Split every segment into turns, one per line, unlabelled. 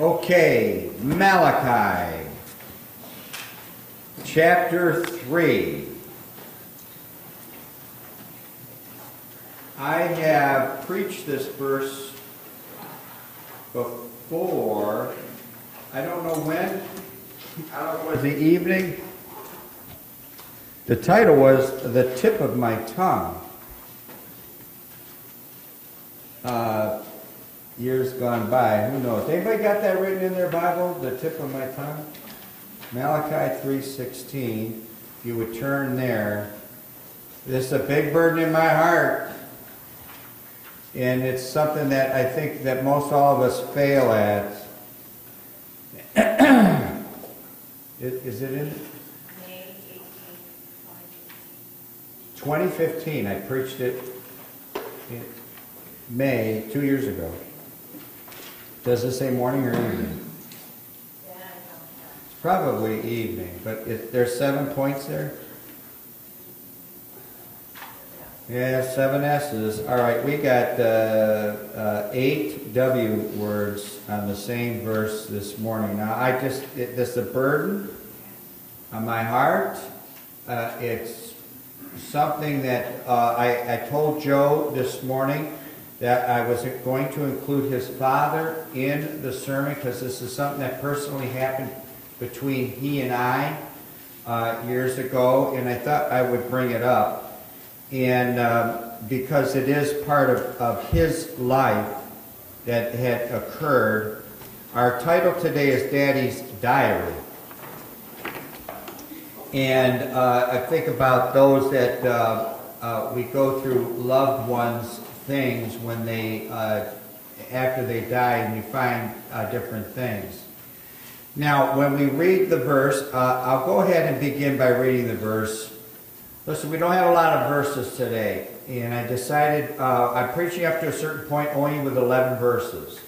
Okay, Malachi, chapter 3. I have preached this verse before. I don't know when. I don't know, was the evening? The title was The Tip of My Tongue. Uh, years gone by, who knows? Anybody got that written in their Bible? The tip of my tongue? Malachi 3.16. If you would turn there. This is a big burden in my heart. And it's something that I think that most all of us fail at. is it in?
May
2015. I preached it in May, two years ago. Does it say morning or evening? It's probably evening, but there's seven points there? Yeah, seven S's. All right, we got uh, uh, eight W words on the same verse this morning. Now, I just, it, this is a burden on my heart. Uh, it's something that uh, I, I told Joe this morning that I was going to include his father in the sermon because this is something that personally happened between he and I uh, years ago, and I thought I would bring it up. And um, because it is part of, of his life that had occurred, our title today is Daddy's Diary. And uh, I think about those that uh, uh, we go through loved ones' things when they, uh, after they die, and you find uh, different things. Now, when we read the verse, uh, I'll go ahead and begin by reading the verse. Listen, we don't have a lot of verses today, and I decided I'm preaching up to a certain point only with 11 verses.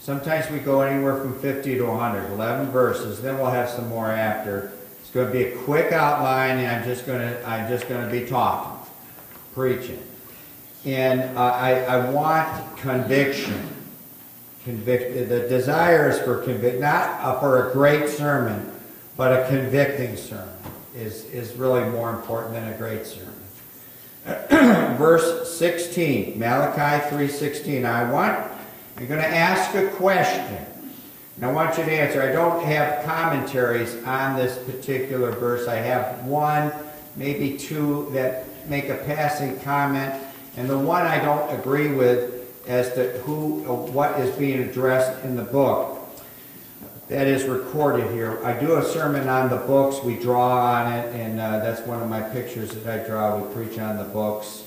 Sometimes we go anywhere from 50 to 100, 11 verses. Then we'll have some more after. It's going to be a quick outline, and I'm just going to I'm just going to be talking, preaching, and I I want conviction. Convict the desire is for convict, not uh, for a great sermon, but a convicting sermon is is really more important than a great sermon. Verse 16, Malachi 3:16. I want I'm going to ask a question. And I want you to answer. I don't have commentaries on this particular verse. I have one, maybe two that make a passing comment, and the one I don't agree with as to who, what is being addressed in the book. That is recorded here. I do a sermon on the books. We draw on it, and uh, that's one of my pictures that I draw. We preach on the books,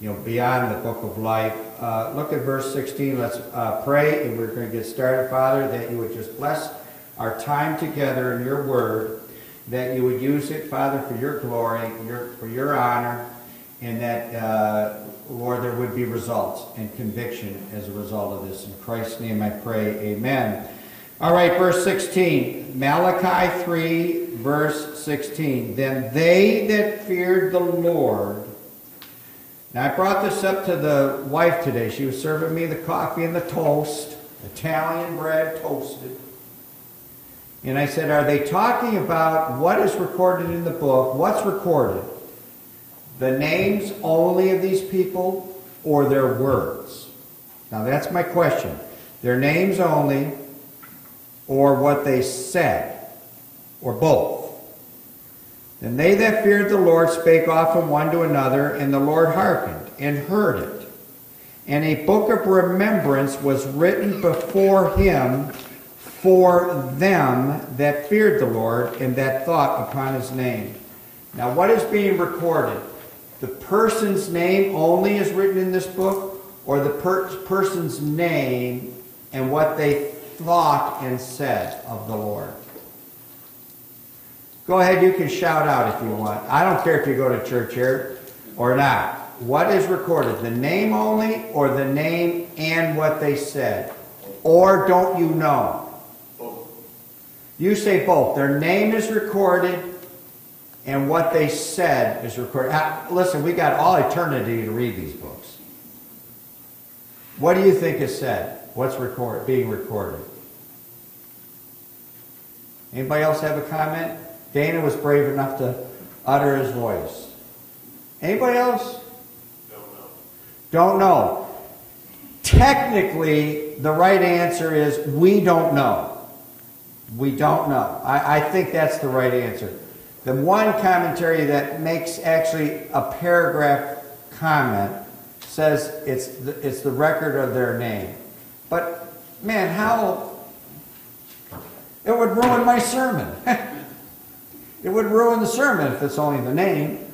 you know, beyond the book of life. Uh, look at verse 16. Let's uh, pray, and we're going to get started, Father, that you would just bless our time together in your word, that you would use it, Father, for your glory, your, for your honor, and that, uh, Lord, there would be results and conviction as a result of this. In Christ's name I pray, amen. All right, verse 16. Malachi 3, verse 16. Then they that feared the Lord now, I brought this up to the wife today. She was serving me the coffee and the toast, Italian bread toasted. And I said, Are they talking about what is recorded in the book? What's recorded? The names only of these people or their words? Now, that's my question. Their names only or what they said or both? And they that feared the Lord spake often one to another, and the Lord hearkened and heard it. And a book of remembrance was written before him for them that feared the Lord and that thought upon his name. Now, what is being recorded? The person's name only is written in this book, or the per person's name and what they thought and said of the Lord? Go ahead, you can shout out if you want. I don't care if you go to church here or not. What is recorded? The name only or the name and what they said? Or don't you know? You say both. Their name is recorded and what they said is recorded. Listen, we got all eternity to read these books. What do you think is said? What's record, being recorded? Anybody else have a comment? Dana was brave enough to utter his voice. Anybody else?
Don't know.
Don't know. Technically, the right answer is we don't know. We don't know. I, I think that's the right answer. The one commentary that makes actually a paragraph comment says it's the, it's the record of their name. But man, how it would ruin my sermon. it would ruin the sermon if it's only the name.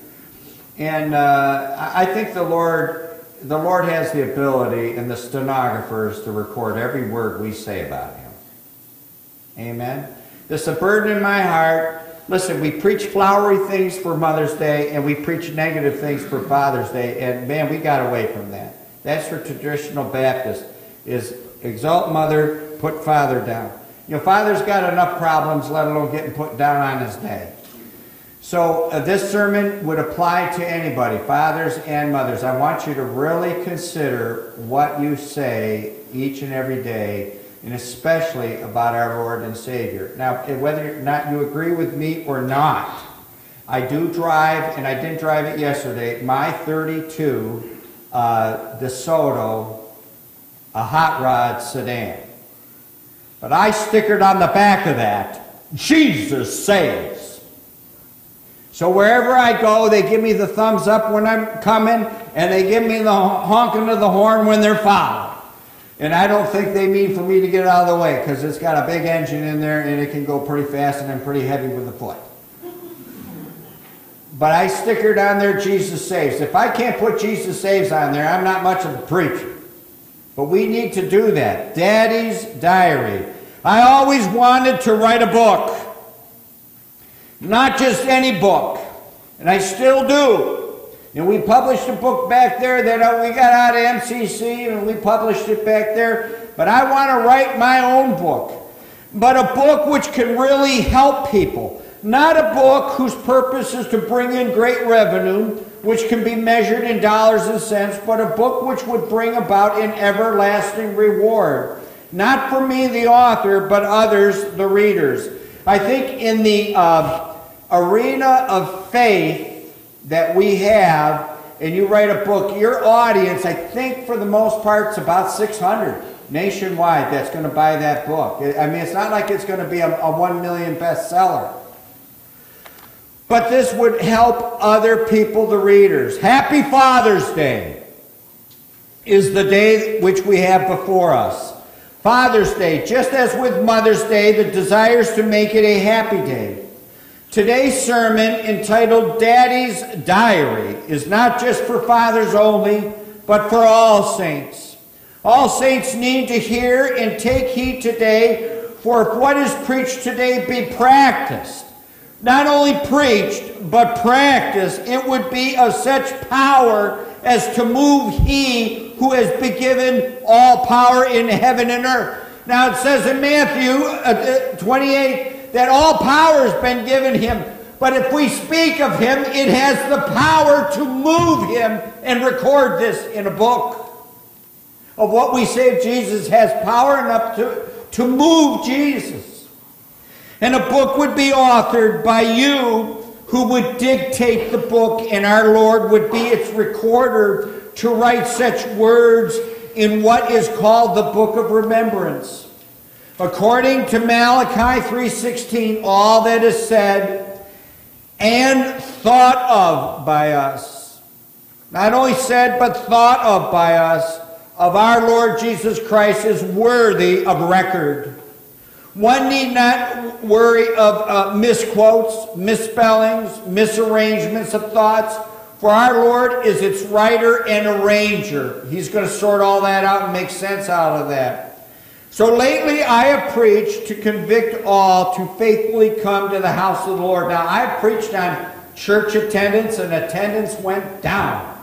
And uh, I think the Lord, the Lord has the ability and the stenographers to record every word we say about Him. Amen. Is a burden in my heart. Listen, we preach flowery things for Mother's Day, and we preach negative things for Father's Day, and man, we got away from that. That's for traditional Baptists: is exalt Mother, put Father down. You know, Father's got enough problems, let alone getting put down on his day. So uh, this sermon would apply to anybody, fathers and mothers. I want you to really consider what you say each and every day, and especially about our Lord and Savior. Now, eh, whether or not you agree with me or not, I do drive, and I didn't drive it yesterday, my 32 uh, DeSoto, a hot rod sedan. But I stickered on the back of that, Jesus saves. So wherever I go, they give me the thumbs up when I'm coming, and they give me the honking of the horn when they're following. And I don't think they mean for me to get out of the way because it's got a big engine in there and it can go pretty fast and I'm pretty heavy with the foot. But I stickered on there, Jesus saves. If I can't put Jesus saves on there, I'm not much of a preacher. But we need to do that. Daddy's Diary. I always wanted to write a book. Not just any book. And I still do. And we published a book back there that uh, we got out of MCC and we published it back there. But I want to write my own book. But a book which can really help people. Not a book whose purpose is to bring in great revenue, which can be measured in dollars and cents, but a book which would bring about an everlasting reward. Not for me, the author, but others, the readers. I think in the uh, arena of faith that we have, and you write a book, your audience, I think for the most part, it's about 600 nationwide that's going to buy that book. I mean, it's not like it's going to be a, a 1 million bestseller. But this would help other people, the readers. Happy Father's Day is the day which we have before us. Father's Day, just as with Mother's Day, the desire is to make it a happy day. Today's sermon, entitled Daddy's Diary, is not just for fathers only, but for all saints. All saints need to hear and take heed today, for if what is preached today be practiced, not only preached, but practiced, it would be of such power as to move he who has been given all power in heaven and earth. Now it says in Matthew uh, 28 that all power has been given him. But if we speak of him, it has the power to move him and record this in a book. Of what we say of Jesus has power enough to, to move Jesus. And a book would be authored by you who would dictate the book, and our Lord would be its recorder to write such words in what is called the book of remembrance. According to Malachi 3:16, all that is said and thought of by us, not only said but thought of by us, of our Lord Jesus Christ is worthy of record. One need not worry of uh, misquotes, misspellings, misarrangements of thoughts, for our Lord is its writer and arranger. He's going to sort all that out and make sense out of that. So lately I have preached to convict all to faithfully come to the house of the Lord. Now I've preached on church attendance and attendance went down.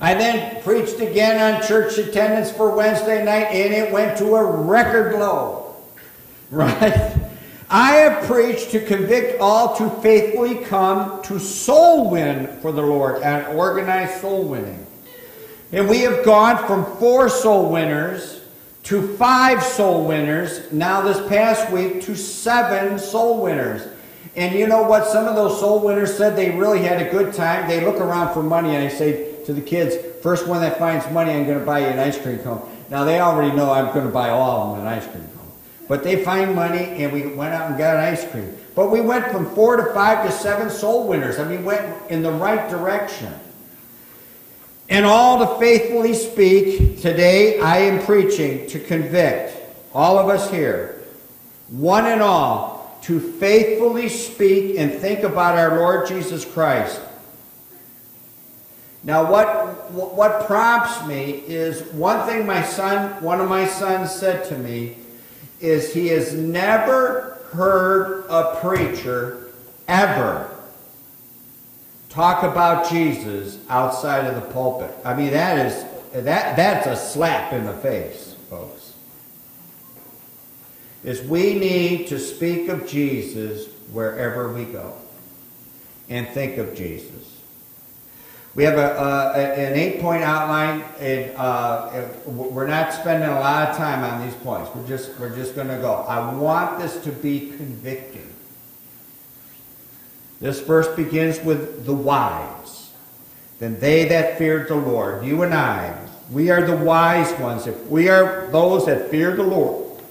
I then preached again on church attendance for Wednesday night and it went to a record low. Right? I have preached to convict all to faithfully come to soul win for the Lord and organize soul winning. And we have gone from four soul winners to five soul winners. Now, this past week, to seven soul winners. And you know what? Some of those soul winners said they really had a good time. They look around for money and they say to the kids, First one that finds money, I'm going to buy you an ice cream cone. Now, they already know I'm going to buy all of them an ice cream cone. But they find money and we went out and got an ice cream. But we went from four to five to seven soul winners. I mean, went in the right direction. And all to faithfully speak, today I am preaching to convict all of us here, one and all, to faithfully speak and think about our Lord Jesus Christ. Now, what, what prompts me is one thing my son, one of my sons said to me, is he has never heard a preacher ever talk about Jesus outside of the pulpit. I mean, that is that that's a slap in the face, folks. Is we need to speak of Jesus wherever we go and think of Jesus. We have a, an eight-point outline, and uh, we're not spending a lot of time on these points. We're just we're just going to go. I want this to be convicting. This verse begins with the wise. Then they that feared the Lord, you and I, we are the wise ones. If we are those that fear the Lord,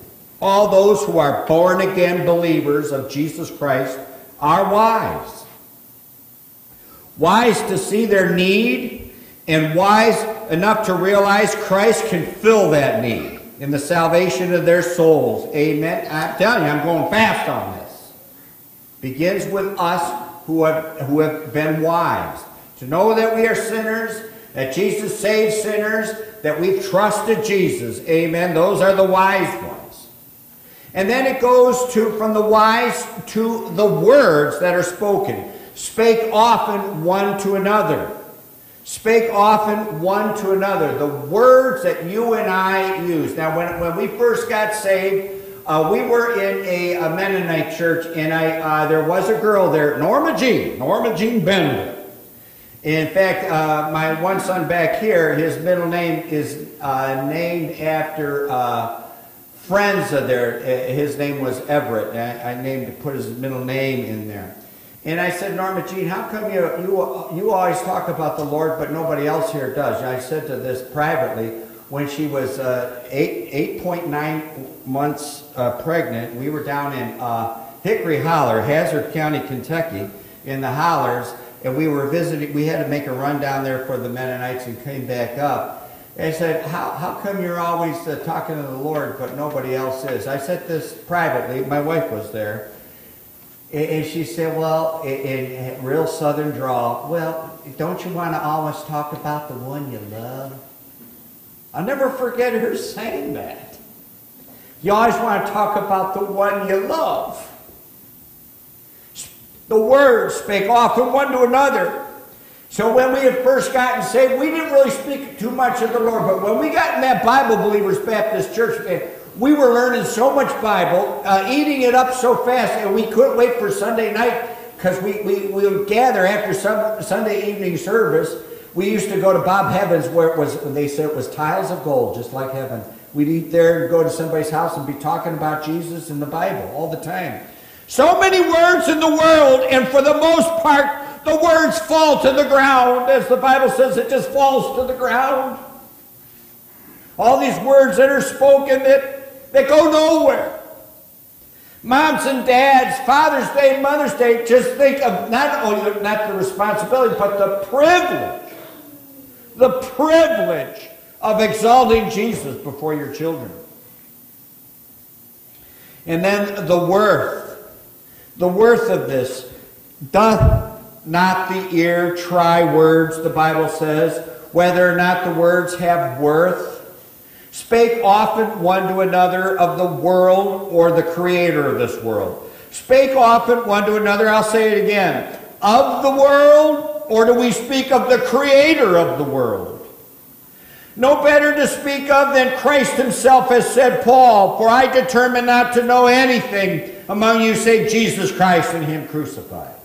all those who are born again believers of Jesus Christ are wise wise to see their need, and wise enough to realize Christ can fill that need in the salvation of their souls. Amen. I'm telling you, I'm going fast on this. Begins with us who have, who have been wise. To know that we are sinners, that Jesus saves sinners, that we've trusted Jesus. Amen. Those are the wise ones. And then it goes to from the wise to the words that are spoken spake often one to another. Spake often one to another. The words that you and I use. Now, when, when we first got saved, uh, we were in a, a, Mennonite church, and I uh, there was a girl there, Norma Jean, Norma Jean Bender. In fact, uh, my one son back here, his middle name is uh, named after uh, friends of there. Uh, his name was Everett. I, I named put his middle name in there. And I said, Norma Jean, how come you, you, you always talk about the Lord, but nobody else here does? And I said to this privately, when she was uh, 8.9 months uh, pregnant, we were down in uh, Hickory Holler, Hazard County, Kentucky, in the hollers, and we were visiting, we had to make a run down there for the Mennonites and came back up. And I said, how, how come you're always uh, talking to the Lord, but nobody else is? I said this privately, my wife was there. And she said, well, in, real southern drawl, well, don't you want to always talk about the one you love? I'll never forget her saying that. You always want to talk about the one you love. The words spake often one to another. So when we had first gotten saved, we didn't really speak too much of the Lord. But when we got in that Bible Believers Baptist Church, we were learning so much Bible, uh, eating it up so fast, and we couldn't wait for Sunday night because we, we, we would gather after some Sunday evening service. We used to go to Bob Heaven's where it was, they said it was tiles of gold, just like heaven. We'd eat there and go to somebody's house and be talking about Jesus and the Bible all the time. So many words in the world, and for the most part, the words fall to the ground. As the Bible says, it just falls to the ground. All these words that are spoken that they go nowhere. Moms and dads, Father's Day, Mother's Day, just think of not only not the responsibility, but the privilege, the privilege of exalting Jesus before your children. And then the worth, the worth of this. Doth not the ear try words, the Bible says, whether or not the words have worth? spake often one to another of the world or the creator of this world. Spake often one to another, I'll say it again, of the world, or do we speak of the creator of the world? No better to speak of than Christ himself has said, Paul, for I determined not to know anything among you save Jesus Christ and him crucified.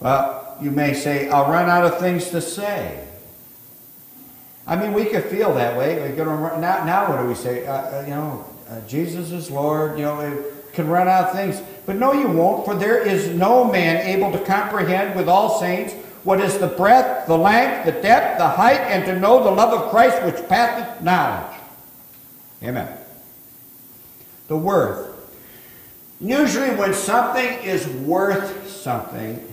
Well, you may say, I'll run out of things to say. I mean, we could feel that way. Gonna run, now, now what do we say? Uh, uh, you know, uh, Jesus is Lord. You know, we can run out of things. But no, you won't, for there is no man able to comprehend with all saints what is the breadth, the length, the depth, the height, and to know the love of Christ which passeth knowledge. Amen. The worth. Usually, when something is worth something,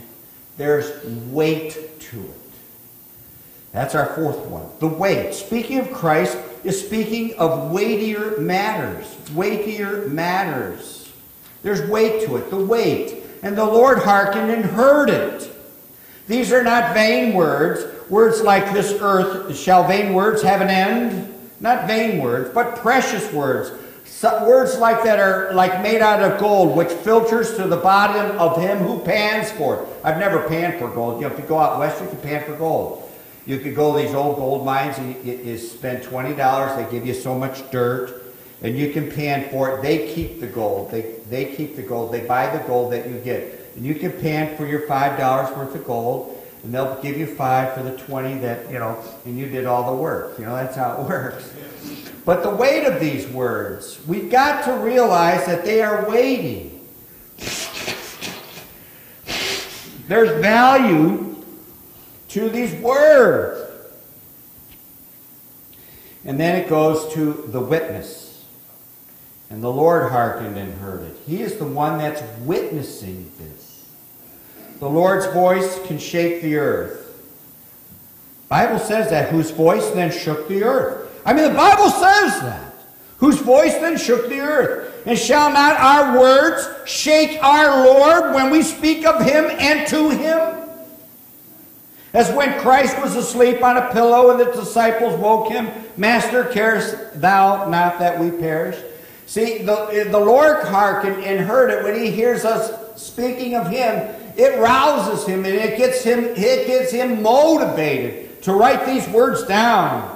there's weight to it. That's our fourth one. The weight. Speaking of Christ is speaking of weightier matters. Weightier matters. There's weight to it. The weight. And the Lord hearkened and heard it. These are not vain words. Words like this earth, shall vain words have an end? Not vain words, but precious words. So, words like that are like made out of gold, which filters to the bottom of him who pans for it. I've never panned for gold. You know, if you go out west, you can pan for gold. You could go to these old gold mines and you, you spend $20. They give you so much dirt and you can pan for it. They keep the gold. They, they keep the gold. They buy the gold that you get. And you can pan for your $5 worth of gold and they'll give you five for the 20 that, you know, and you did all the work. You know, that's how it works. But the weight of these words, we've got to realize that they are weighty. There's value to these words. And then it goes to the witness. And the Lord hearkened and heard it. He is the one that's witnessing this. The Lord's voice can shake the earth. Bible says that whose voice then shook the earth. I mean the Bible says that. Whose voice then shook the earth. And shall not our words shake our Lord when we speak of him and to him? As when Christ was asleep on a pillow and the disciples woke him, Master, carest thou not that we perish? See, the, the Lord hearkened and heard it when he hears us speaking of him. It rouses him and it gets him, it gets him motivated to write these words down.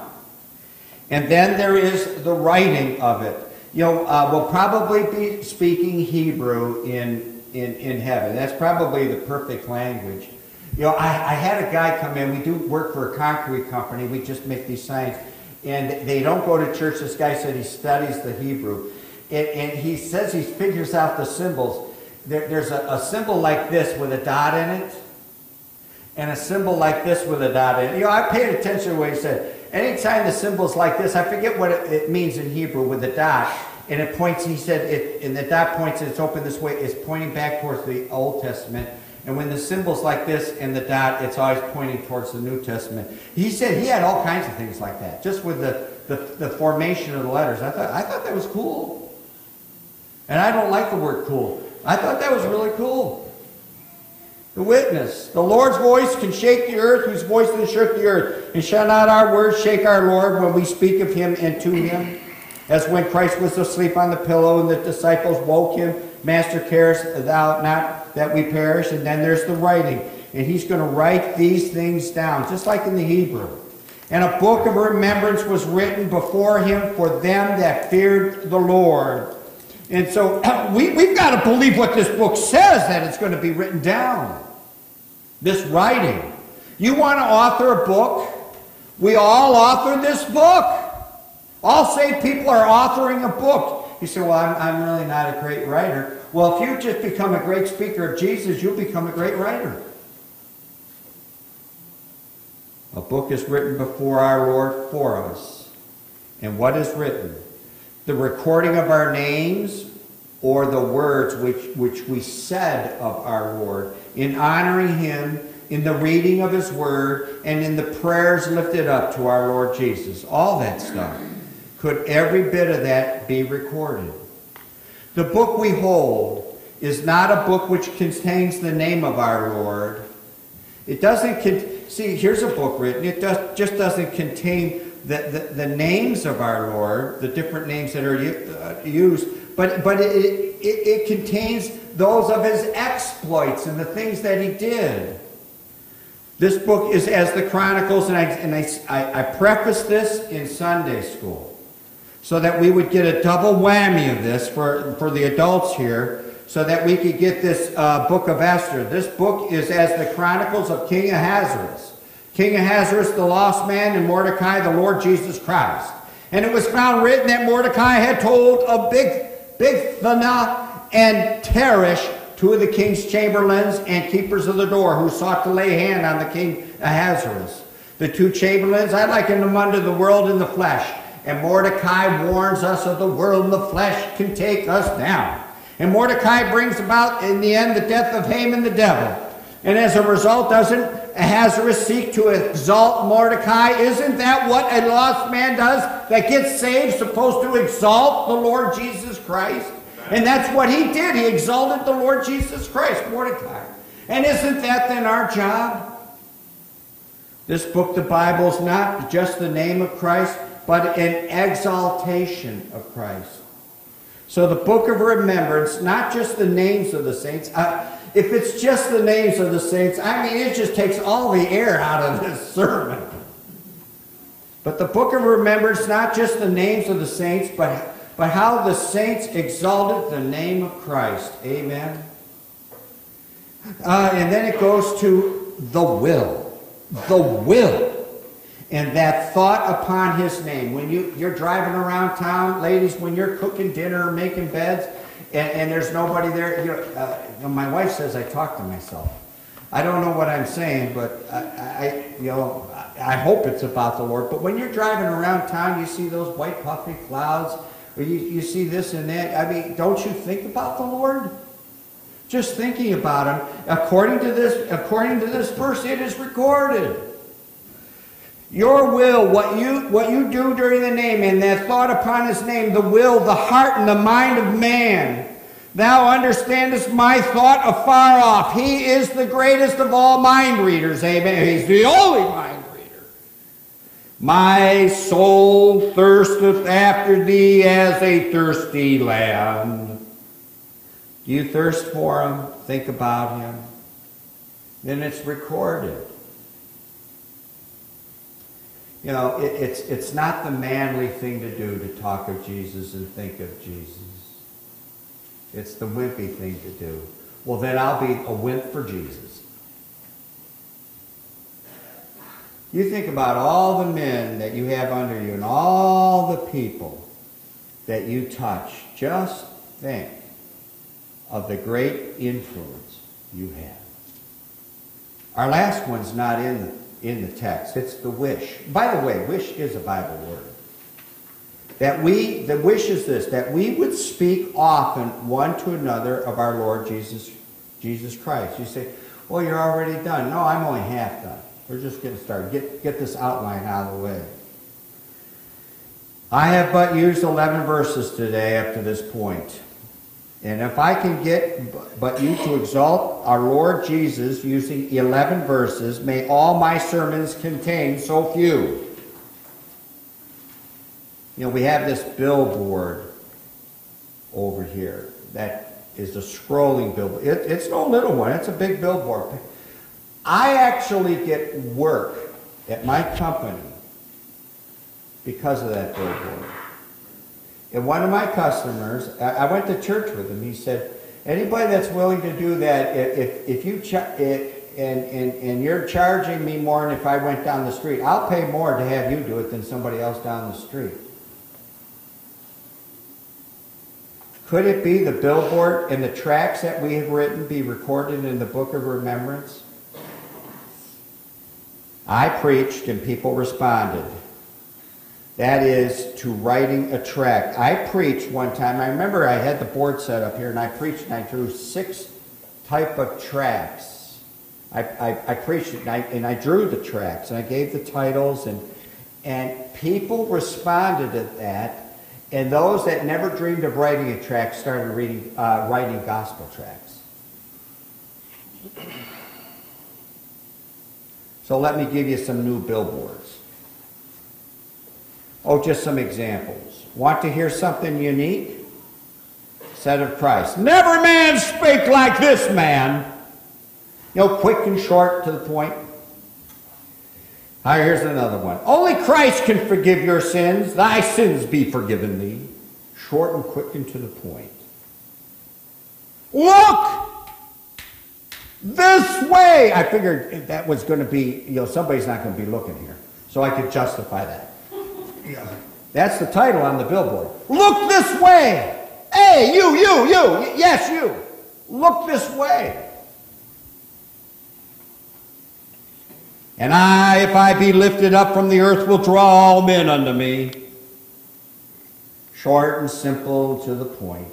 And then there is the writing of it. You know, uh, we'll probably be speaking Hebrew in, in, in heaven. That's probably the perfect language. You know, I, I had a guy come in. We do work for a concrete company. We just make these signs. And they don't go to church. This guy said he studies the Hebrew. And, and he says he figures out the symbols. There, there's a, a symbol like this with a dot in it. And a symbol like this with a dot in it. You know, I paid attention to what he said. Anytime the symbol's like this, I forget what it, it means in Hebrew with the dot. And it points, he said, it, and the dot points, it's open this way, it's pointing back towards the Old Testament. And when the symbol's like this and the dot, it's always pointing towards the New Testament. He said he had all kinds of things like that, just with the, the, the formation of the letters. I thought, I thought that was cool. And I don't like the word cool. I thought that was really cool. The witness. The Lord's voice can shake the earth, whose voice can shake the earth. And shall not our words shake our Lord when we speak of him and to him? As when Christ was asleep on the pillow and the disciples woke him, Master, carest thou not that we perish? And then there's the writing. And he's going to write these things down, just like in the Hebrew. And a book of remembrance was written before him for them that feared the Lord. And so we, we've got to believe what this book says, that it's going to be written down. This writing. You want to author a book? We all author this book. All saved people are authoring a book. You say, well, I'm, I'm really not a great writer. Well, if you just become a great speaker of Jesus, you'll become a great writer. A book is written before our Lord for us. And what is written? The recording of our names or the words which, which we said of our Lord in honoring him, in the reading of his word, and in the prayers lifted up to our Lord Jesus. All that stuff. Could every bit of that be recorded? The book we hold is not a book which contains the name of our Lord. It doesn't, see, here's a book written. It does, just doesn't contain the, the, the, names of our Lord, the different names that are uh, used, but, but it, it, it contains those of his exploits and the things that he did. This book is as the Chronicles, and I, and I, I preface this in Sunday school so that we would get a double whammy of this for, for the adults here, so that we could get this uh, book of Esther. This book is as the Chronicles of King Ahasuerus. King Ahasuerus, the lost man, and Mordecai, the Lord Jesus Christ. And it was found written that Mordecai had told of Big, Bigthana and Teresh, two of the king's chamberlains and keepers of the door, who sought to lay hand on the king Ahasuerus. The two chamberlains, I liken them unto the world in the flesh. And Mordecai warns us of the world in the flesh can take us down. And Mordecai brings about, in the end, the death of Haman the devil. And as a result, doesn't Ahasuerus seek to exalt Mordecai? Isn't that what a lost man does that gets saved, supposed to exalt the Lord Jesus Christ? And that's what he did. He exalted the Lord Jesus Christ, Mordecai. And isn't that then our job? This book, the Bible, is not just the name of Christ, but an exaltation of Christ. So the book of remembrance, not just the names of the saints. Uh, if it's just the names of the saints, I mean, it just takes all the air out of this sermon. But the book of remembrance, not just the names of the saints, but, but how the saints exalted the name of Christ. Amen. Uh, and then it goes to the will. The will. And that thought upon his name. When you, you're driving around town, ladies, when you're cooking dinner making beds, and, and there's nobody there, you know, uh, you know, my wife says I talk to myself. I don't know what I'm saying, but I, I, you know, I hope it's about the Lord. But when you're driving around town, you see those white puffy clouds, or you, you see this and that. I mean, don't you think about the Lord? Just thinking about Him. According to this, according to this verse, it is recorded. Your will, what you what you do during the name, and that thought upon His name, the will, the heart, and the mind of man. Thou understandest my thought afar off. He is the greatest of all mind readers. Amen. He's the only mind reader. My soul thirsteth after thee as a thirsty land. Do you thirst for him? Think about him. Then it's recorded. You know, it, it's, it's not the manly thing to do to talk of Jesus and think of Jesus. It's the wimpy thing to do. Well, then I'll be a wimp for Jesus. You think about all the men that you have under you and all the people that you touch. Just think of the great influence you have. Our last one's not in the, in the text. It's the wish. By the way, wish is a Bible word. That we, the wish is this, that we would speak often one to another of our Lord Jesus, Jesus Christ. You say, well, you're already done. No, I'm only half done. We're just getting started. Get, get this outline out of the way. I have but used 11 verses today up to this point. And if I can get but you to exalt our Lord Jesus using 11 verses, may all my sermons contain so few. You know, we have this billboard over here that is a scrolling billboard. It, it's no little one, it's a big billboard. I actually get work at my company because of that billboard. And one of my customers, I went to church with him. He said, anybody that's willing to do that, if, if you ch- and, and, and you're charging me more than if I went down the street, I'll pay more to have you do it than somebody else down the street. Could it be the billboard and the tracks that we have written be recorded in the book of remembrance? I preached and people responded. That is to writing a tract. I preached one time. I remember I had the board set up here and I preached and I drew six type of tracts. I, I, I preached and I, and I drew the tracts and I gave the titles and and people responded to that and those that never dreamed of writing a tract started reading, uh, writing gospel tracts. So let me give you some new billboards. Oh, just some examples. Want to hear something unique? Said of Christ. Never man spake like this man. You know, quick and short to the point. Right, here's another one. Only Christ can forgive your sins. Thy sins be forgiven thee. Short and quick and to the point. Look! This way! I figured that was going to be, you know, somebody's not going to be looking here. So I could justify that. Yeah. That's the title on the billboard. Look this way! Hey, you, you, you! Yes, you! Look this way! And I, if I be lifted up from the earth, will draw all men unto me. Short and simple to the point.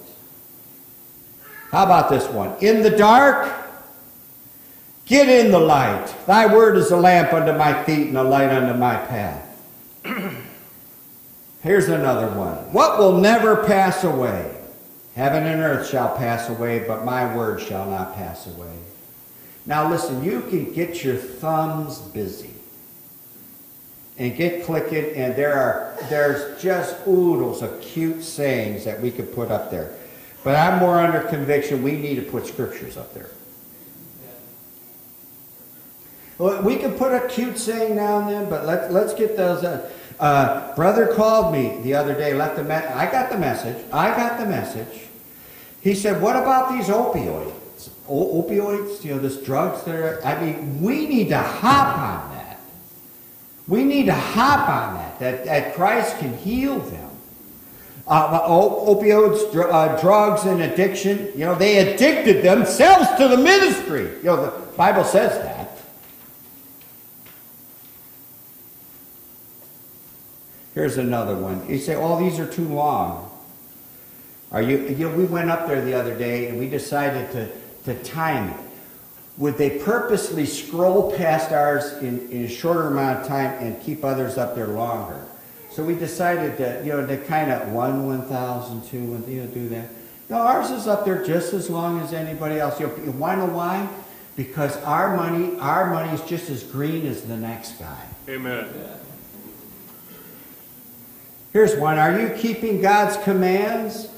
How about this one? In the dark, get in the light. Thy word is a lamp unto my feet and a light unto my path. Here's another one. What will never pass away? Heaven and earth shall pass away, but my word shall not pass away. Now listen, you can get your thumbs busy and get clicking, and there are there's just oodles of cute sayings that we could put up there. But I'm more under conviction we need to put scriptures up there. We can put a cute saying now and then, but let, let's get those. Uh, uh, brother called me the other day, left a me- I got the message. I got the message. He said, What about these opioids? O- opioids, you know, this drugs that are. I mean, we need to hop on that. We need to hop on that, that, that Christ can heal them. Uh, opioids, dr- uh, drugs, and addiction, you know, they addicted themselves to the ministry. You know, the Bible says that. Here's another one. You say, oh, these are too long. Are you, you know, we went up there the other day and we decided to, to time it. Would they purposely scroll past ours in, in a shorter amount of time and keep others up there longer? So we decided to, you know, to kind of one, 1,000, two, one, you know, do that. No, ours is up there just as long as anybody else. You you want to know why? Because our money, our money is just as green as the next guy.
Amen.
Here's one. Are you keeping God's commands?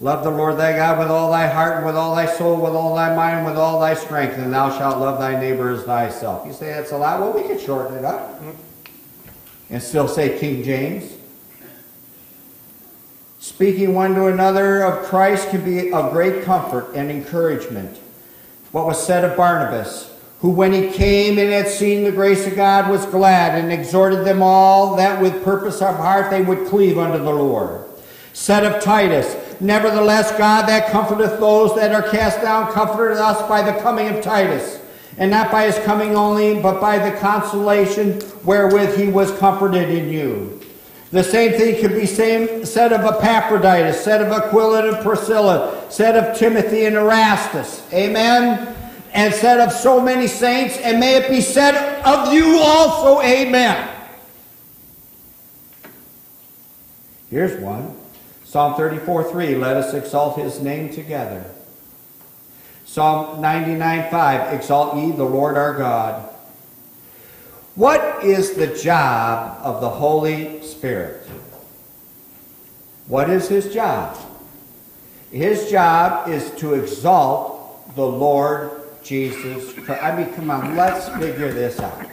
Love the Lord thy God with all thy heart, and with all thy soul, with all thy mind, with all thy strength, and thou shalt love thy neighbor as thyself. You say that's a lot? Well, we could shorten it up mm-hmm. and still say King James. Speaking one to another of Christ can be of great comfort and encouragement. What was said of Barnabas, who when he came and had seen the grace of God was glad and exhorted them all that with purpose of heart they would cleave unto the Lord. Said of Titus, Nevertheless, God that comforteth those that are cast down comforted us by the coming of Titus, and not by his coming only, but by the consolation wherewith he was comforted in you. The same thing can be same, said of Epaphroditus, said of Aquila and Priscilla, said of Timothy and Erastus. Amen and said of so many saints, and may it be said of you also, amen. Here's one Psalm 34 3, let us exalt his name together. Psalm 99 5, exalt ye the Lord our God. What is the job of the Holy Spirit? What is his job? His job is to exalt the Lord Jesus Christ. I mean, come on, let's figure this out.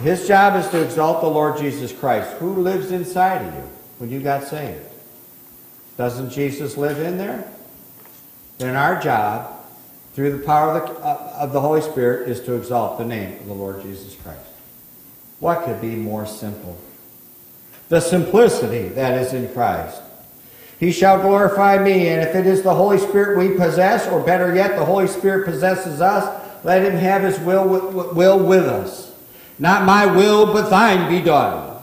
His job is to exalt the Lord Jesus Christ. Who lives inside of you when you got saved? Doesn't Jesus live in there? Then our job, through the power of the, uh, of the Holy Spirit, is to exalt the name of the Lord Jesus Christ. What could be more simple? The simplicity that is in Christ. He shall glorify me, and if it is the Holy Spirit we possess, or better yet, the Holy Spirit possesses us, let him have his will with, will with us. Not my will, but thine be done.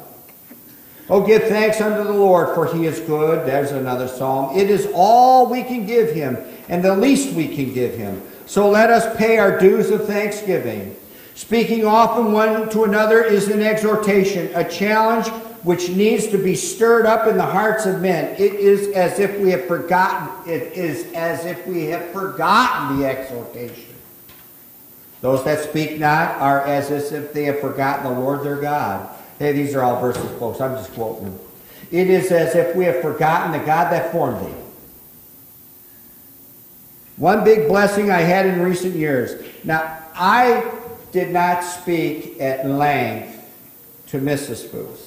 Oh, give thanks unto the Lord, for he is good. There's another psalm. It is all we can give him, and the least we can give him. So let us pay our dues of thanksgiving. Speaking often one to another is an exhortation, a challenge which needs to be stirred up in the hearts of men. It is as if we have forgotten, it is as if we have forgotten the exhortation. Those that speak not are as if they have forgotten the Lord their God. Hey, these are all verses, folks. I'm just quoting them. It is as if we have forgotten the God that formed thee. One big blessing I had in recent years. Now, I did not speak at length to Mrs. Booth.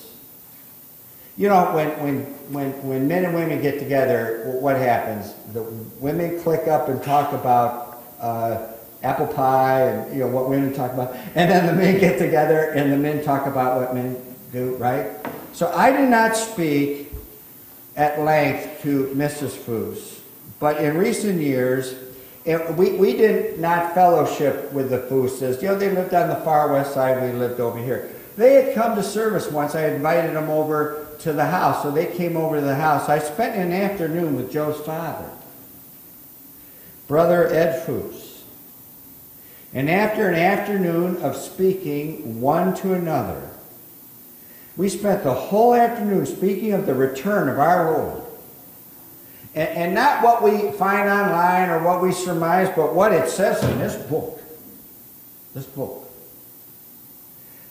You know, when, when, when, when men and women get together, what happens? The women click up and talk about uh, apple pie and you know what women talk about, and then the men get together and the men talk about what men do, right? So I did not speak at length to Mrs. Foos, but in recent years, it, we, we did not fellowship with the Fooses. You know, they lived on the far west side, we lived over here. They had come to service once. I invited them over to the house, so they came over to the house. I spent an afternoon with Joe's father, Brother Ed Foos. And after an afternoon of speaking one to another, we spent the whole afternoon speaking of the return of our Lord. And, and, not what we find online or what we surmise, but what it says in this book. This book.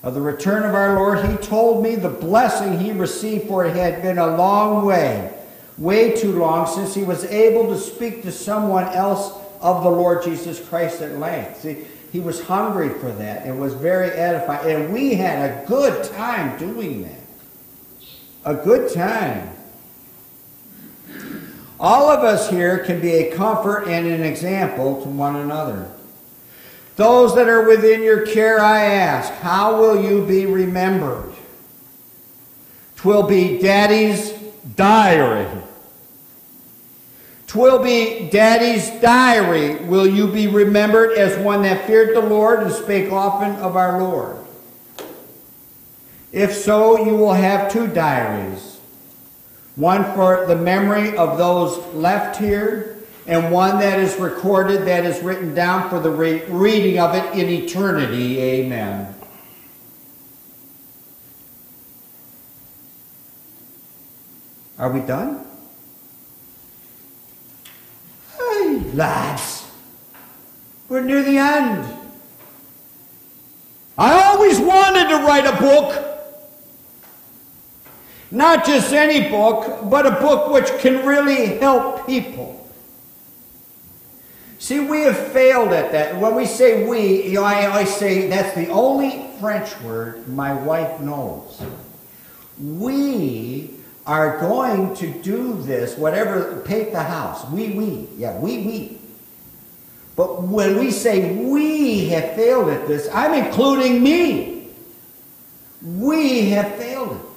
Of the return of our Lord, he told me the blessing he received, for it had been a long way, way too long, since he was able to speak to someone else of the Lord Jesus Christ at length. See, he was hungry for that and was very edifying. And we had a good time doing that. A good time. All of us here can be a comfort and an example to one another. Those that are within your care, I ask, how will you be remembered? Twill be daddy's diary. Twill be daddy's diary. Will you be remembered as one that feared the Lord and spake often of our Lord? If so, you will have two diaries one for the memory of those left here, and one that is recorded, that is written down for the re reading of it in eternity. Amen. Are we done? Hey, lads, we're near the end. I always wanted to write a book. Not just any book, but a book which can really help people. See, we have failed at that. When we say we, you know, I always say that's the only French word my wife knows. We are going to do this, whatever, paint the house. We, we. Yeah, we, we. But when we say we have failed at this, I'm including me. We have failed at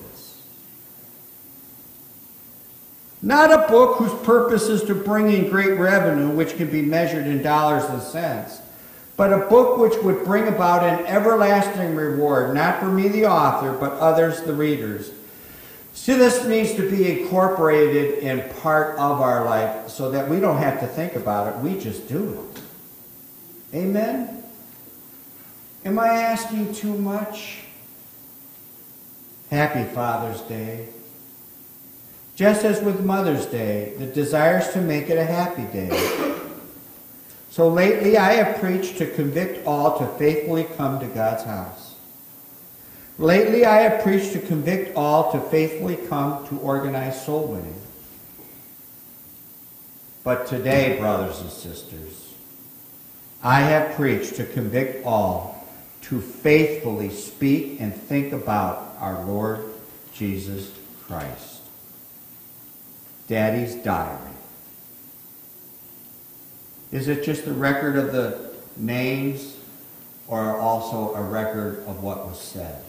Not a book whose purpose is to bring in great revenue, which can be measured in dollars and cents, but a book which would bring about an everlasting reward, not for me, the author, but others, the readers. See, this needs to be incorporated in part of our life so that we don't have to think about it, we just do it. Amen? Am I asking too much? Happy Father's Day. Just as with Mother's Day, that desires to make it a happy day. So lately I have preached to convict all to faithfully come to God's house. Lately I have preached to convict all to faithfully come to organize soul winning. But today, brothers and sisters, I have preached to convict all to faithfully speak and think about our Lord Jesus Christ. Daddy's diary. Is it just a record of the names or also a record of what was said?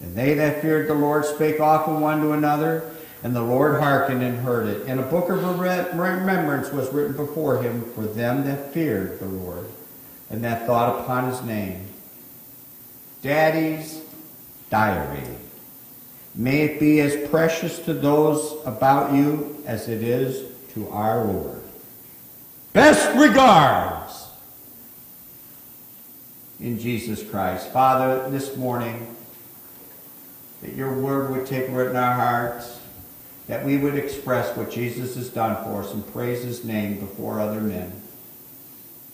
And they that feared the Lord spake often one to another, and the Lord hearkened and heard it. And a book of remembrance was written before him for them that feared the Lord, and that thought upon his name. Daddy's diary. May it be as precious to those about you as it is to our Lord. Best regards in Jesus Christ. Father, this morning, that your word would take root in our hearts, that we would express what Jesus has done for us and praise his name before other men.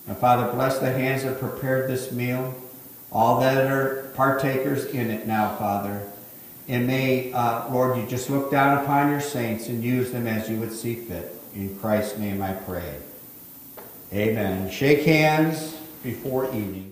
And Father, bless the hands that prepared this meal, all that are partakers in it now, Father. And may, uh, Lord, you just look down upon your saints and use them as you would see fit. In Christ's name I pray. Amen. Shake hands before eating.